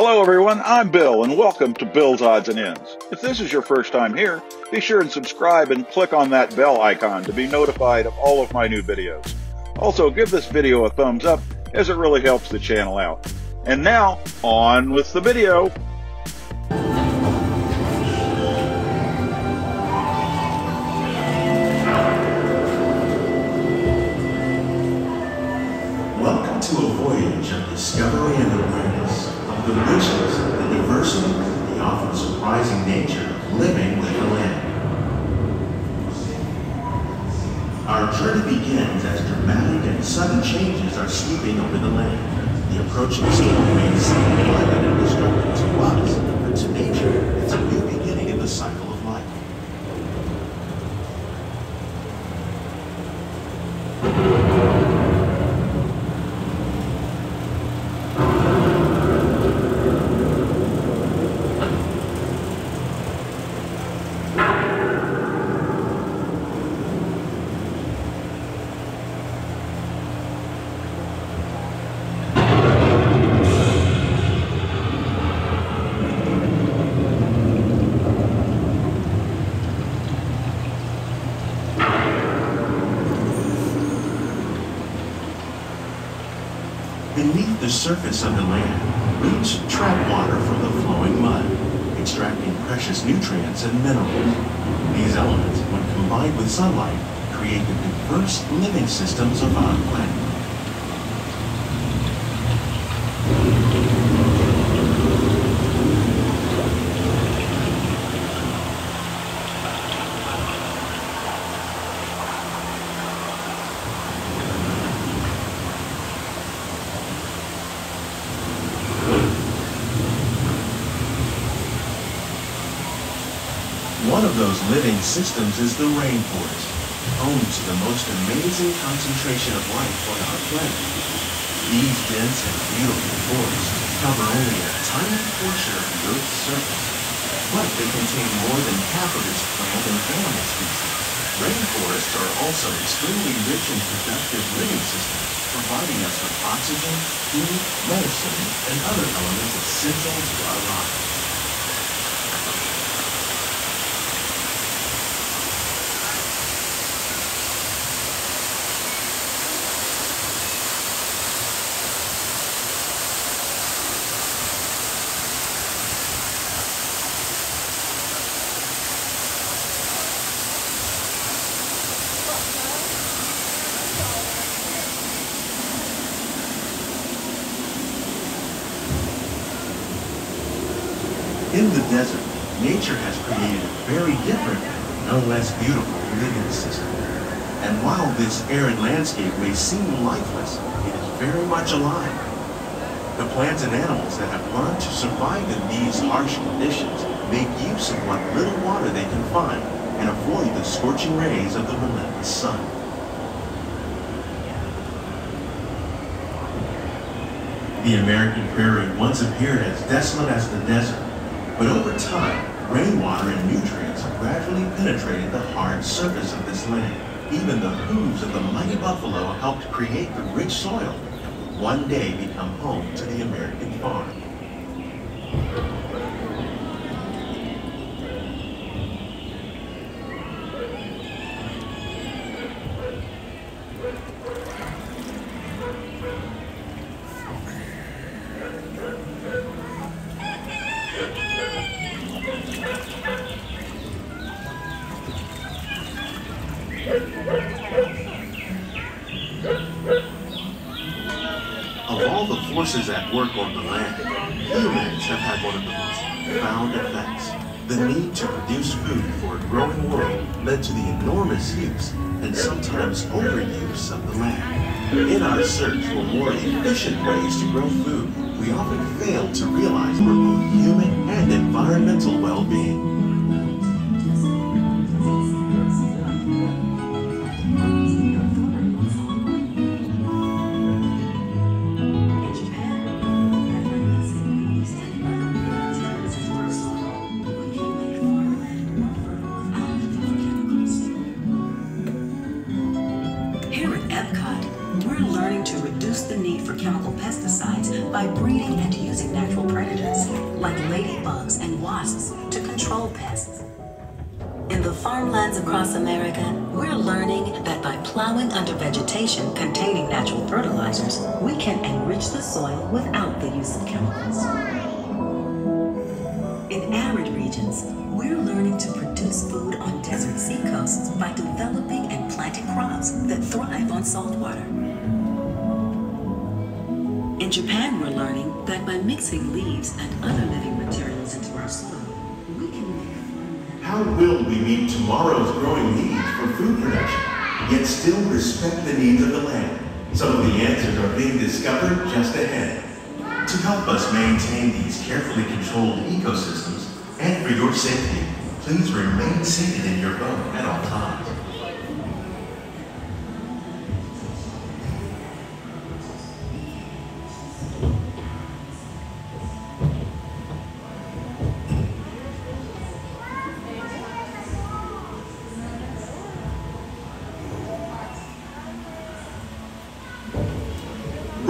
Hello, everyone. I'm Bill, and welcome to Bill's Odds and Ends. If this is your first time here, be sure and subscribe and click on that bell icon to be notified of all of my new videos. Also, give this video a thumbs up as it really helps the channel out. And now, on with the video. Welcome to a voyage of discovery the richness, the diversity, the often surprising nature of living with the land. Our journey begins as dramatic and sudden changes are sweeping over the land. The approaching storm may seem violent and destructive to us, but to nature, it's a new beginning in the cycle of life. Beneath the surface of the land, roots trap water from the flowing mud, extracting precious nutrients and minerals. These elements, when combined with sunlight, create the diverse living systems of our planet. One of those living systems is the rainforest, home to the most amazing concentration of life on our planet. These dense and beautiful forests cover only a tiny portion of the Earth's surface, but they contain more than half of its plant and animal species. Rainforests are also extremely rich and productive living systems, providing us with oxygen, food, medicine, and other elements essential to our lives. In the desert, nature has created a very different, no less beautiful living system. And while this arid landscape may seem lifeless, it is very much alive. The plants and animals that have learned to survive in these harsh conditions make use of what little water they can find and avoid the scorching rays of the relentless sun. The American prairie once appeared as desolate as the desert, but over time, rainwater and nutrients gradually penetrated the hard surface of this land. Even the hooves of the mighty buffalo helped create the rich soil that will one day become home to the American farm. Work on the land, humans have had one of the most profound effects. The need to produce food for a growing world led to the enormous use and sometimes overuse of the land. In our search for more efficient ways to grow food, we often fail to realize for both human and environmental well-being. Fertilizers, we can enrich the soil without the use of chemicals. In arid regions, we're learning to produce food on desert seacoasts by developing and planting crops that thrive on salt water. In Japan, we're learning that by mixing leaves and other living materials into our soil, we can make. How will we meet tomorrow's growing needs for food production, yet still respect the needs of the land? Some of the answers are being discovered just ahead. To help us maintain these carefully controlled ecosystems, and for your safety, please remain seated in your boat at all times.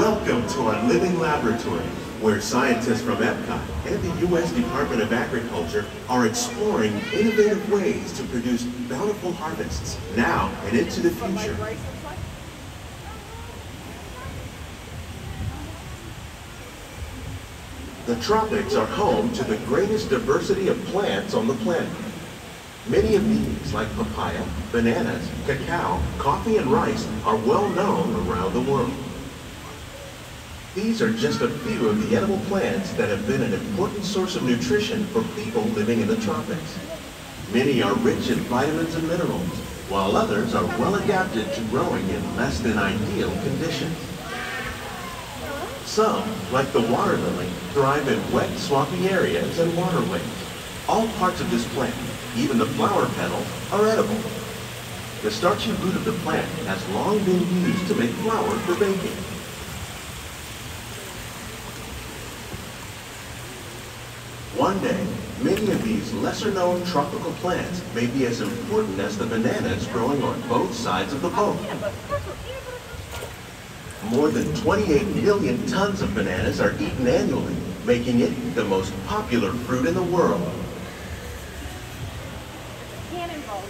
Welcome to our living laboratory, where scientists from Epcot and the U.S. Department of Agriculture are exploring innovative ways to produce bountiful harvests now and into the future. The tropics are home to the greatest diversity of plants on the planet. Many of these, like papaya, bananas, cacao, coffee, and rice, are well known around the world. These are just a few of the edible plants that have been an important source of nutrition for people living in the tropics. Many are rich in vitamins and minerals, while others are well adapted to growing in less than ideal conditions. Some, like the water lily, thrive in wet, swampy areas and waterways. All parts of this plant, even the flower petals, are edible. The starchy root of the plant has long been used to make flour for baking. One day, many of these lesser-known tropical plants may be as important as the bananas growing on both sides of the boat. More than 28 million tons of bananas are eaten annually, making it the most popular fruit in the world. Cannonballs.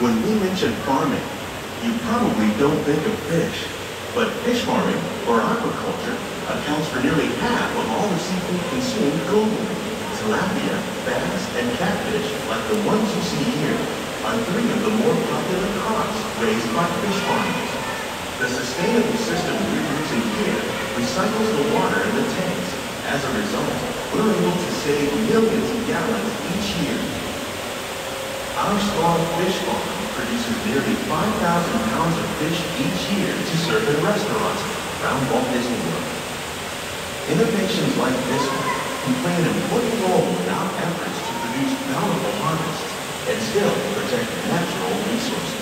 When we mention farming, you probably don't think of fish. But fish farming, or aquaculture, accounts for nearly half of all the seafood consumed globally. Tilapia, bass, and catfish, like the ones you see here, are three of the more popular crops raised by fish farmers. The sustainable system we're using here recycles the water in the tanks. As a result, we're able to save millions of gallons each year. Small fish farm produces nearly 5,000 pounds of fish each year to serve in restaurants around Walt Disney World. Innovations like this one can play an important role in our efforts to produce bountiful harvests and still protect natural resources.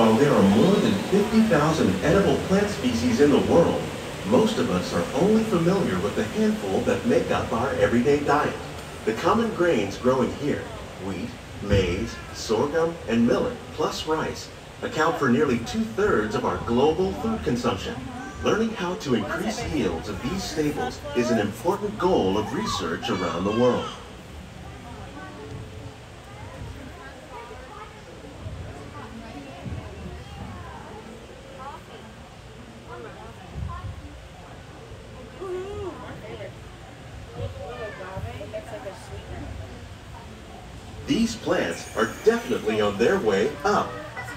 While there are more than 50,000 edible plant species in the world, most of us are only familiar with the handful that make up our everyday diet. The common grains growing here, wheat, maize, sorghum, and millet, plus rice, account for nearly two-thirds of our global food consumption. Learning how to increase yields of these staples is an important goal of research around the world. These plants are definitely on their way up.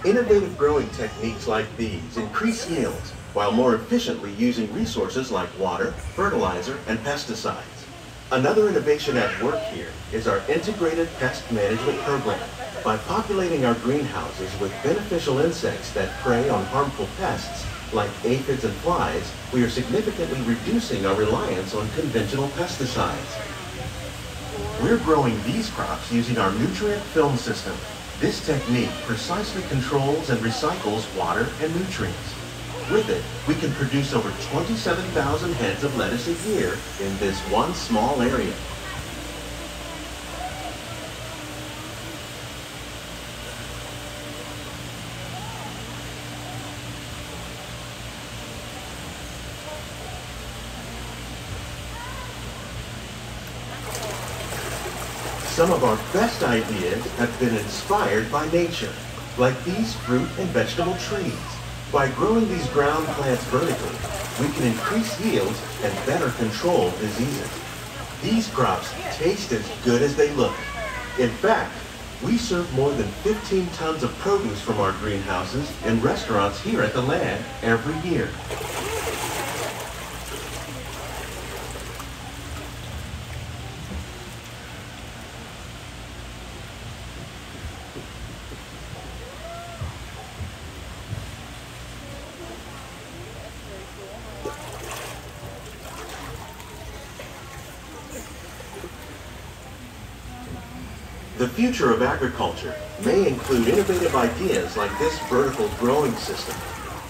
Innovative growing techniques like these increase yields while more efficiently using resources like water, fertilizer, and pesticides. Another innovation at work here is our integrated pest management program. By populating our greenhouses with beneficial insects that prey on harmful pests, like aphids and flies, we are significantly reducing our reliance on conventional pesticides. We're growing these crops using our nutrient film system. This technique precisely controls and recycles water and nutrients. With it, we can produce over 27,000 heads of lettuce a year in this one small area. Some of our best ideas have been inspired by nature, like these fruit and vegetable trees. By growing these ground plants vertically, we can increase yields and better control diseases. These crops taste as good as they look. In fact, we serve more than 15 tons of produce from our greenhouses in restaurants here at the land every year. The future of agriculture may include innovative ideas like this vertical growing system.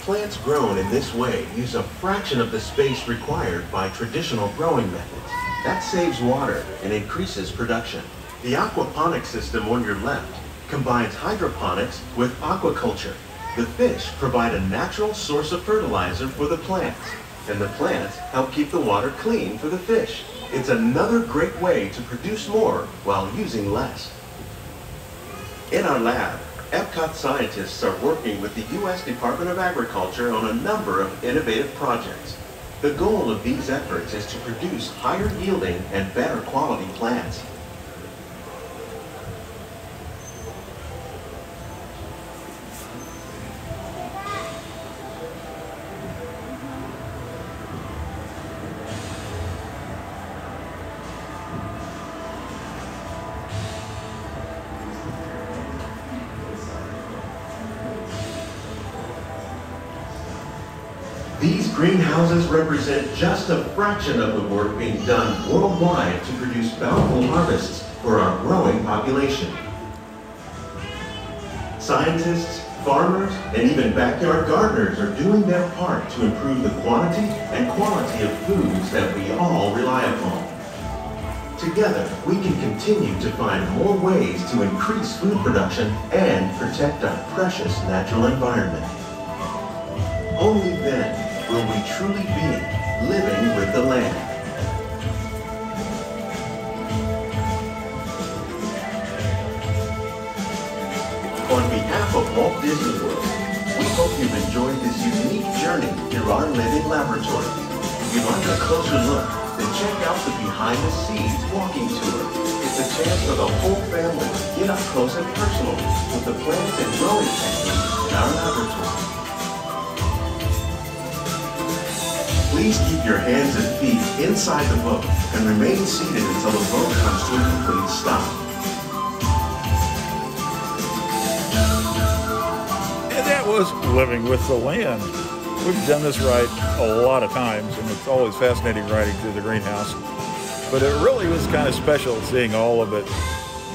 Plants grown in this way use a fraction of the space required by traditional growing methods. That saves water and increases production. The aquaponics system on your left combines hydroponics with aquaculture. The fish provide a natural source of fertilizer for the plants, and the plants help keep the water clean for the fish. It's another great way to produce more while using less. In our lab, Epcot scientists are working with the U.S. Department of Agriculture on a number of innovative projects. The goal of these efforts is to produce higher yielding and better quality plants. Greenhouses represent just a fraction of the work being done worldwide to produce bountiful harvests for our growing population. Scientists, farmers, and even backyard gardeners are doing their part to improve the quantity and quality of foods that we all rely upon. Together, we can continue to find more ways to increase food production and protect our precious natural environment. Only then will we truly be living with the land. On behalf of Walt Disney World, we hope you've enjoyed this unique journey through our living laboratory. If you'd like a closer look, then check out the behind the scenes walking tour. It's a chance for the whole family to get up close and personal with the plants and growing techniques in our laboratory. Please keep your hands and feet inside the boat and remain seated until the boat comes to a complete stop. And that was Living with the Land. We've done this ride a lot of times, and it's always fascinating riding through the greenhouse. But it really was kind of special seeing all of it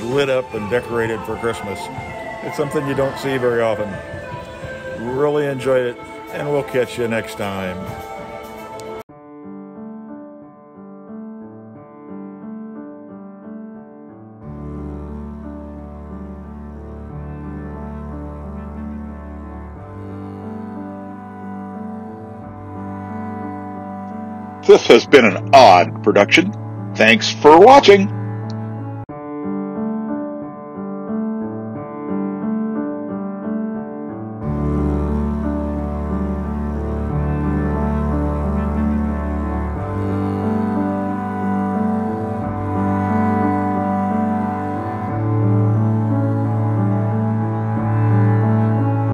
lit up and decorated for Christmas. It's something you don't see very often. Really enjoyed it, and we'll catch you next time. This has been an odd production. Thanks for watching.